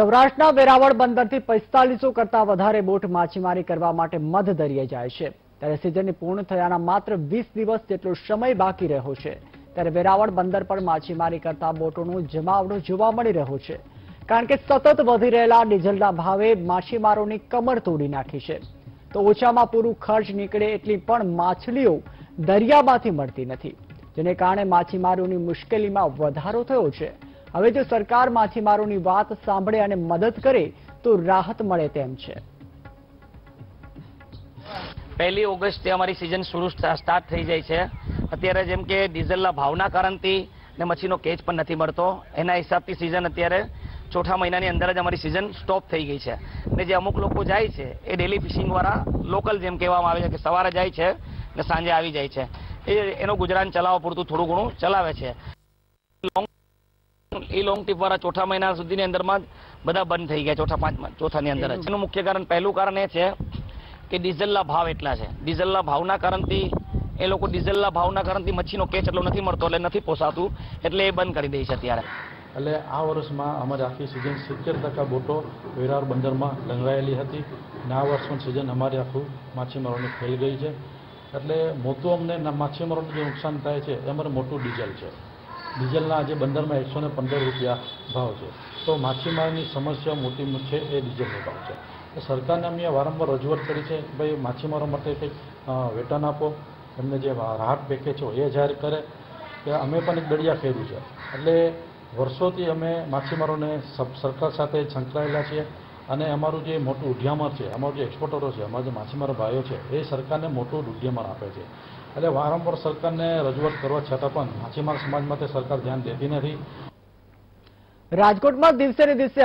સૌરાષ્ટ્રના વેરાવળ બંદરથી પિસ્તાલીસો કરતા વધારે બોટ માછીમારી કરવા માટે મધ દરિયે જાય છે. ત્યારે સિઝનની પૂર્ણ થયાના માત્ર વીસ દિવસ જેટલો સમય બાકી રહ્યો છે. ત્યારે વેરાવળ બંદર પર માછીમારી કરતા બોટોનો જમાવડો જોવા મળી રહ્યો છે. કારણ કે સતત વધી રહેલા ડીઝલના ભાવે માછીમારોની કમર તોડી નાખી છે. તો ઓછામાં પૂરું ખર્ચ નીકળે એટલી પણ માછલીઓ દરિયામાંથી મળતી નથી, જેને કારણે માછીમારોની મુશ્કેલીમાં વધારો થયો છે. હવે જો સરકાર માછીમારોની વાત સાંભળે અને મદદ કરે, તો રાહત મળે તેમ છે. પહેલી ઓગસ્ટથી અમારી સિઝન શરૂ સ્ટાર્ટ થઈ જાય છે. અત્યારે જેમ કે ડીઝલના ભાવના કારણથી ને મચ્છીનો કેચ પણ નથી મળતો. એના હિસાબથી સિઝન અત્યારે ચોથા મહિનાની અંદર જ અમારી સિઝન સ્ટોપ થઈ ગઈ છે. ને જે અમુક લોકો જાય છે, એ ડેલી ફિશિંગ વાળા લોકલ જેમ કહેવામાં આવે છે કે સવારે જાય છે ને સાંજે આવી જાય છે. એ, એનું ગુજરાન ચલાવવા પૂરતું થોડું ઘણું ચલાવે છે. એ લોંગ ટીપ વાળા ચોથા મહિના સુધીની અંદરમાં બધા બંધ થઈ ગયા ચોથા પાંચ ચોથાની અંદર જ. એનું મુખ્ય કારણ પહેલું કારણ એ છે કે ડીઝલના ભાવ એટલા છે. ડીઝલના ભાવના કારણથી એ લોકો ડીઝલના ભાવના કારણથી મચ્છીનો કેચ એટલો નથી મળતો એટલે નથી પોસાતું એટલે એ બંધ કરી દે છે અત્યારે. એટલે આ વર્ષમાં અમારી આખી સિઝન સિત્તેર ટકા બોટો વેરાર બંદરમાં લંગરાયેલી હતી. અને આ વર્ષનું સિઝન અમારી આખું માછીમારોની ફેલ ગઈ છે. એટલે મોટું અમને માછીમારોનું જે નુકસાન થાય છે એ અમારે મોટું ડીઝલ છે. ડીઝલના આજે બંદરમાં એકસો ને પંદર રૂપિયા ભાવ છે. તો માછીમારની સમસ્યા મોટી છે એ ડીઝલનો ભાવ છે. સરકારને અમે વારંવાર રજૂઆત કરી છે, ભાઈ, માછીમારો માટે કંઈક વેતન આપો. એમને જે રાહત પેકેજ હોય એ જાહેર કરે. કે અમે પણ એક દરિયા ખેડું છે. એટલે વર્ષોથી અમે માછીમારોને સરકાર સાથે સંકળાયેલા છીએ. અને અમારું જે મોટું ઉદ્યામર છે, અમારું જે એક્સપોર્ટરો છે, અમારા જે માછીમારો ભાઈઓ છે, એ સરકારને મોટું ઉદ્યમન આપે છે. એટલે વારંવાર સરકારને રજૂઆત કરવા છતાં પણ માછીમાર સમાજ માટે સરકાર ધ્યાન દેતી નથી. રાજકોટમાં દિવસે ને દિવસે